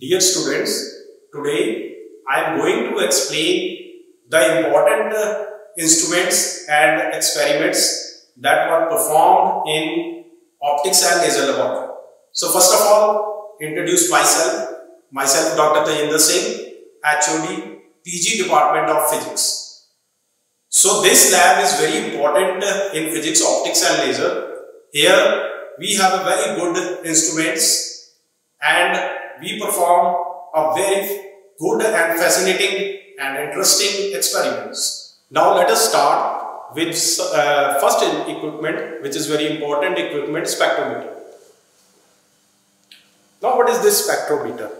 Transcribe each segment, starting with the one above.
Dear students, today I am going to explain the important uh, instruments and experiments that were performed in optics and laser laboratory. So first of all, introduce myself. Myself Dr. Tajinder Singh, HOD, PG Department of Physics. So this lab is very important in physics, optics and laser. Here we have a very good instruments and we perform a very good and fascinating and interesting experiments. Now let us start with uh, first equipment which is very important equipment spectrometer. Now what is this spectrometer?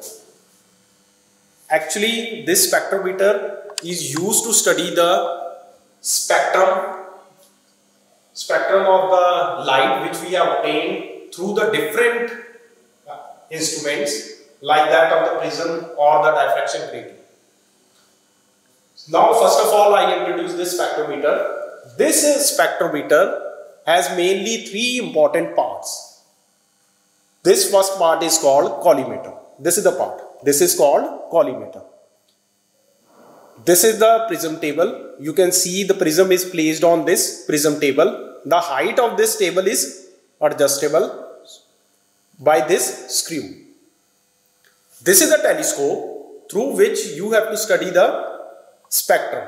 Actually this spectrometer is used to study the spectrum spectrum of the light which we have obtained through the different uh, instruments like that of the prism or the diffraction grating. Now first of all I introduce this spectrometer. This spectrometer has mainly three important parts. This first part is called collimator. This is the part. This is called collimator. This is the prism table. You can see the prism is placed on this prism table. The height of this table is adjustable by this screw. This is the telescope through which you have to study the spectrum.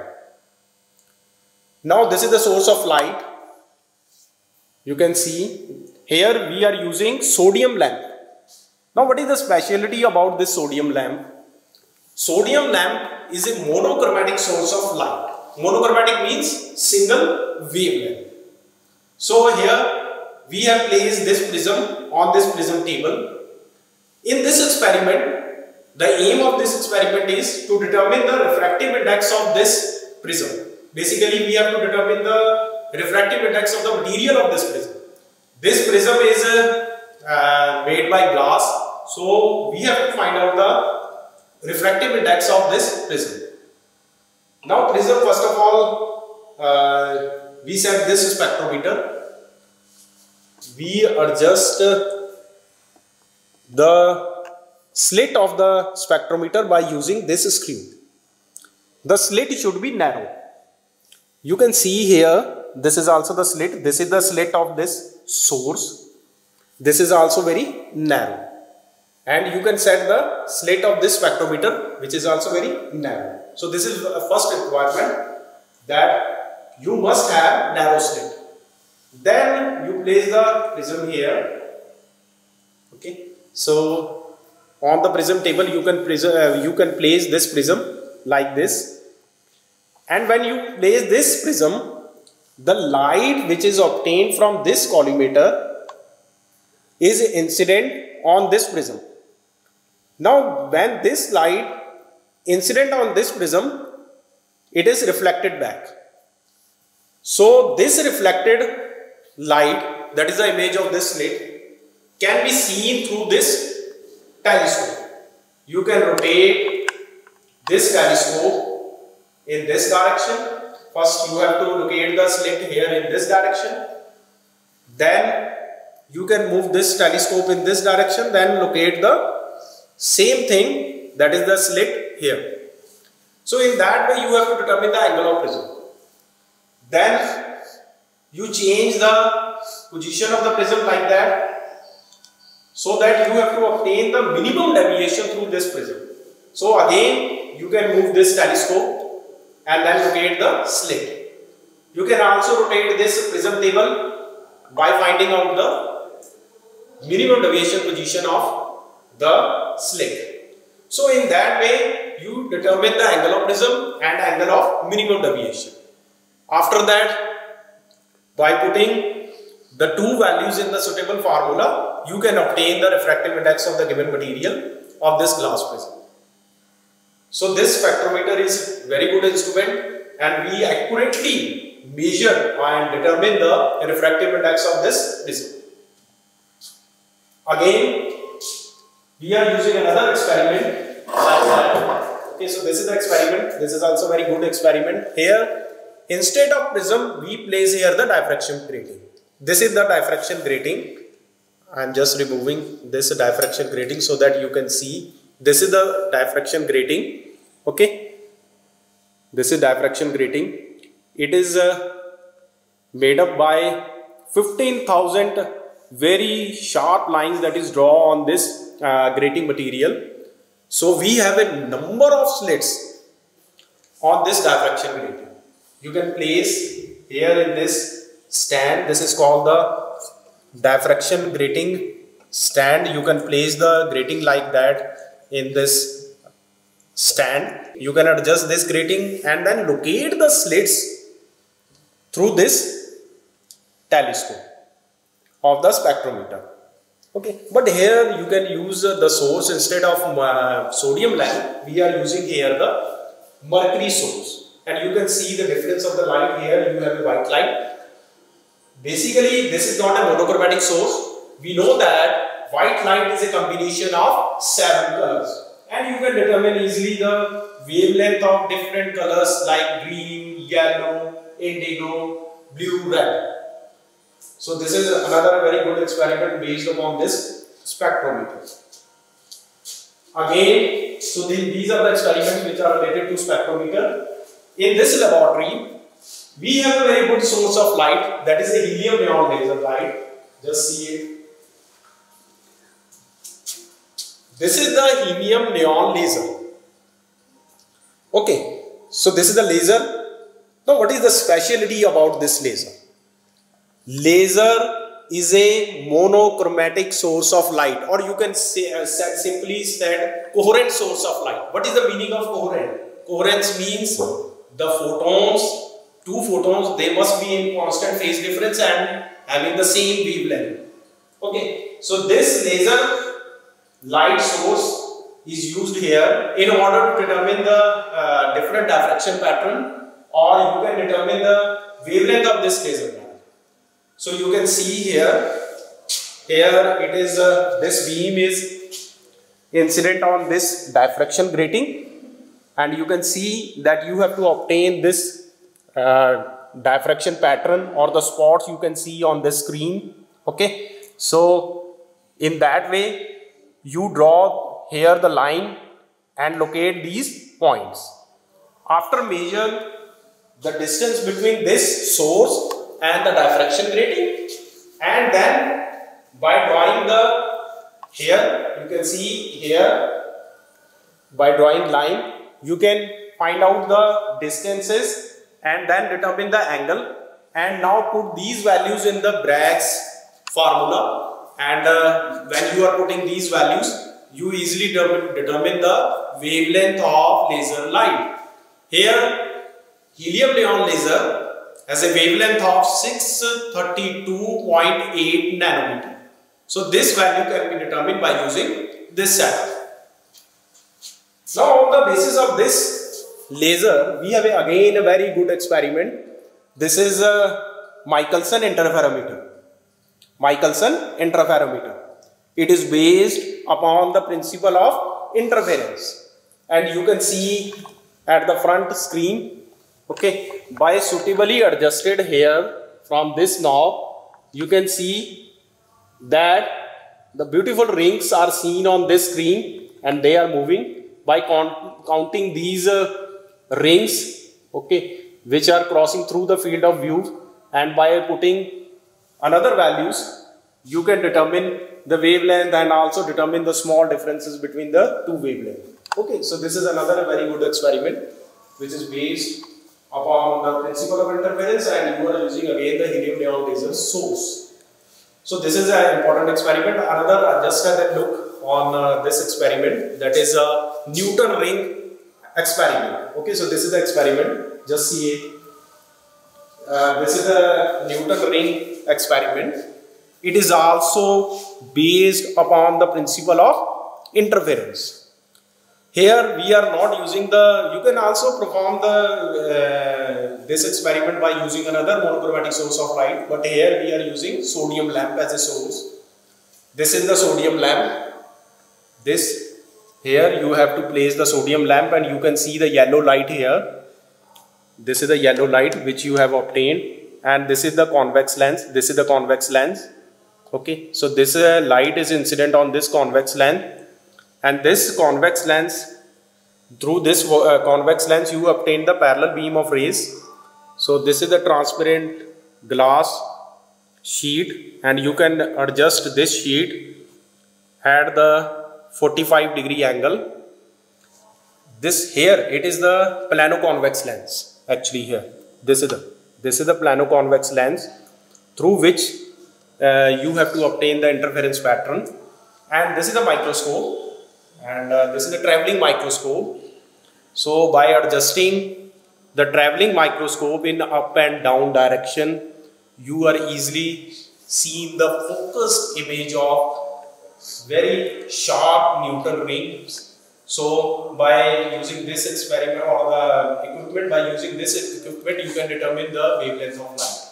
Now this is the source of light. You can see here we are using sodium lamp. Now what is the speciality about this sodium lamp? Sodium lamp is a monochromatic source of light. Monochromatic means single wavelength. So here we have placed this prism on this prism table. In this experiment the aim of this experiment is to determine the refractive index of this prism. Basically, we have to determine the refractive index of the material of this prism. This prism is uh, made by glass, so we have to find out the refractive index of this prism. Now, prism first of all, uh, we set this spectrometer. We adjust the slit of the spectrometer by using this screw. The slit should be narrow. You can see here, this is also the slit. This is the slit of this source. This is also very narrow. And you can set the slit of this spectrometer, which is also very narrow. So this is a first requirement that you must have narrow slit. Then you place the prism here. Okay. So on the prism table you can prism, uh, you can place this prism like this. And when you place this prism the light which is obtained from this collimator is incident on this prism. Now when this light incident on this prism it is reflected back. So this reflected light that is the image of this slit can be seen through this telescope. You can rotate this telescope in this direction. First you have to locate the slit here in this direction. Then you can move this telescope in this direction then locate the same thing that is the slit here. So in that way you have to determine the angle of prism. Then you change the position of the prism like that so that you have to obtain the minimum deviation through this prism. So again you can move this telescope and then rotate the slit. You can also rotate this prism table by finding out the minimum deviation position of the slit. So in that way you determine the angle of prism and angle of minimum deviation. After that by putting the two values in the suitable formula you can obtain the refractive index of the given material of this glass prism. So this spectrometer is very good instrument and we accurately measure and determine the refractive index of this prism. Again, we are using another experiment. Okay, so this is the experiment. This is also very good experiment. Here, instead of prism, we place here the diffraction grating. This is the diffraction grating I am just removing this diffraction grating so that you can see. This is the diffraction grating okay? This is diffraction grating. It is uh, made up by 15000 very sharp lines that is drawn on this uh, grating material. So we have a number of slits on this diffraction grating. You can place here in this stand. This is called the diffraction grating stand you can place the grating like that in this stand. You can adjust this grating and then locate the slits through this telescope of the spectrometer. Okay but here you can use the source instead of uh, sodium lamp we are using here the mercury source. And you can see the difference of the light here you have a white light basically this is not a monochromatic source we know that white light is a combination of seven colors and you can determine easily the wavelength of different colors like green, yellow, indigo, blue, red. So this is another very good experiment based upon this spectrometer. Again, so these are the experiments which are related to spectrometer. In this laboratory, we have a very good source of light that is the helium neon laser light. Just see it This is the helium neon laser. Okay, so this is the laser. Now what is the specialty about this laser? Laser is a monochromatic source of light or you can say uh, simply said coherent source of light. What is the meaning of coherent? Coherence means the photons, two photons, they must be in constant phase difference and having the same wavelength. Okay, so this laser light source is used here in order to determine the uh, different diffraction pattern or you can determine the wavelength of this laser. So you can see here, here it is, uh, this beam is incident on this diffraction grating and you can see that you have to obtain this uh, diffraction pattern or the spots you can see on the screen okay so in that way you draw here the line and locate these points. After measure the distance between this source and the diffraction grating and then by drawing the here you can see here by drawing line you can find out the distances and then determine the angle and now put these values in the Bragg's formula and uh, when you are putting these values you easily determine the wavelength of laser light. Here helium neon laser has a wavelength of 632.8 nanometer. So this value can be determined by using this setup. Now on the basis of this laser we have again a very good experiment. This is a Michelson interferometer. Michelson interferometer. It is based upon the principle of interference and you can see at the front screen okay by suitably adjusted here from this knob you can see that the beautiful rings are seen on this screen and they are moving by counting these uh, rings okay which are crossing through the field of view and by putting another values you can determine the wavelength and also determine the small differences between the two wavelengths. Okay, so this is another very good experiment which is based upon the principle of interference and you are using again the helium neon laser source. So this is an important experiment. Another, just a look on uh, this experiment that is a Newton ring experiment. Okay, so this is the experiment. Just see it. Uh, this is the Newton ring experiment. It is also based upon the principle of interference. Here we are not using the, you can also perform the uh, this experiment by using another monochromatic source of light but here we are using sodium lamp as a source. This is the sodium lamp. This here you have to place the sodium lamp and you can see the yellow light here. This is the yellow light which you have obtained and this is the convex lens. This is the convex lens okay so this uh, light is incident on this convex lens and this convex lens through this uh, convex lens you obtain the parallel beam of rays so this is the transparent glass sheet and you can adjust this sheet at the 45 degree angle. This here it is the plano convex lens actually here. This is the this is the plano convex lens through which uh, you have to obtain the interference pattern. And this is the microscope. And uh, this is the traveling microscope. So by adjusting the traveling microscope in up and down direction you are easily seeing the focused image of very sharp Newton rings. So by using this experiment or the equipment, by using this equipment, you can determine the wavelength of light.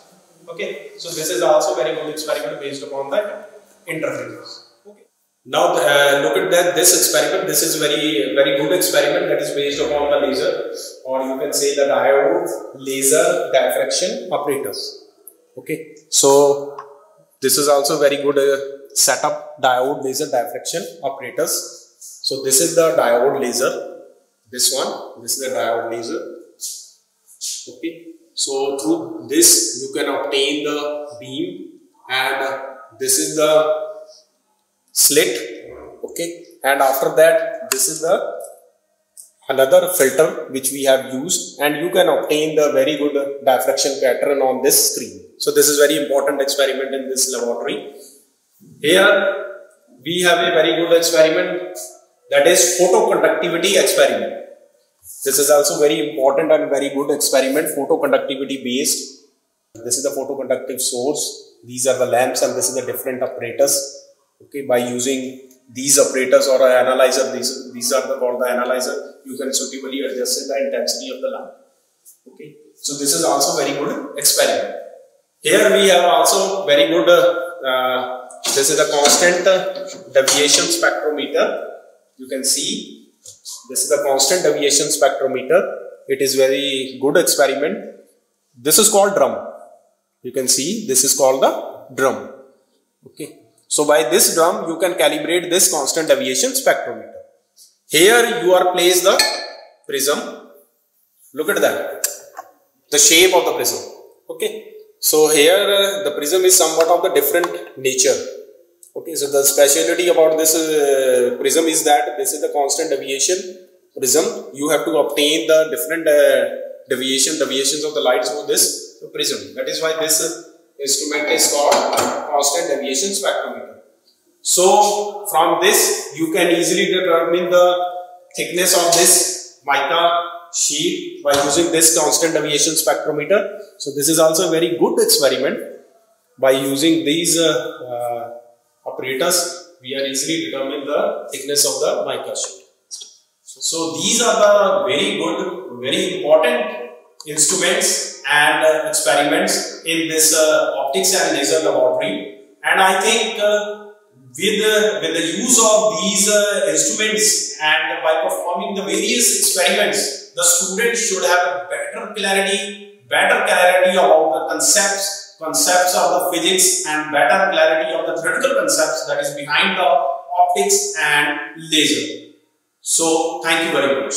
Okay, so this is also very good experiment based upon the interference. Okay. Now uh, look at that this experiment. This is very very good experiment that is based upon the laser, or you can say the diode laser diffraction apparatus. Okay, so this is also very good. Uh, setup diode laser diffraction apparatus. So this is the diode laser. This one, this is the diode laser. Okay. So through this you can obtain the beam and this is the slit. Okay. And after that this is the another filter which we have used and you can obtain the very good diffraction pattern on this screen. So this is very important experiment in this laboratory. Here we have a very good experiment that is photoconductivity experiment. This is also very important and very good experiment photoconductivity based. This is the photoconductive source. These are the lamps and this is the different apparatus. Okay, by using these apparatus or an analyzer, these, these are the, called the analyzer, you can suitably adjust the intensity of the lamp. Okay, so this is also very good experiment. Here we have also very good uh, this is a constant deviation spectrometer. You can see this is a constant deviation spectrometer. It is very good experiment. This is called drum. You can see this is called the drum. Okay. So by this drum you can calibrate this constant deviation spectrometer. Here you are placed the prism. Look at that. The shape of the prism. Okay. So here uh, the prism is somewhat of the different nature. Okay, so the speciality about this uh, prism is that this is the constant deviation prism. You have to obtain the different uh, deviation, deviations of the light through this prism. That is why this uh, instrument is called constant deviation spectrometer. So from this you can easily determine the thickness of this mica sheet by using this constant deviation spectrometer. So this is also a very good experiment. By using these uh, uh, apparatus, we are easily determine the thickness of the mica sheet. So these are the very good, very important instruments and uh, experiments in this uh, optics and laser laboratory. And I think uh, with, uh, with the use of these uh, instruments and by performing the various experiments, the students should have better clarity, better clarity about the concepts, concepts of the physics and better clarity of the theoretical concepts that is behind the optics and laser. So, thank you very much.